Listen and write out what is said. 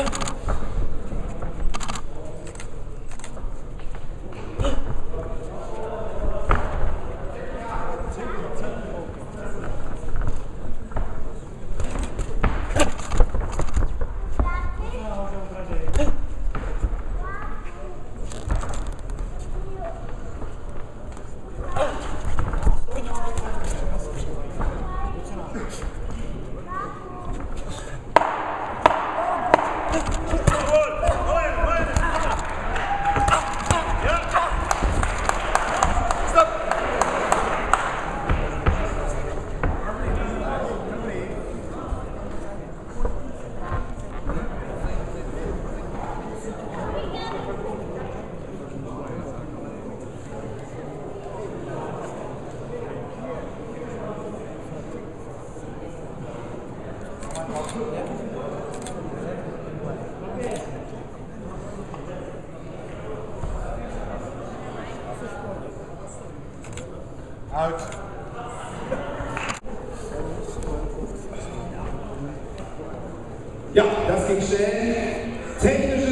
Oh! Out. Ja, das ging schnell. Technisch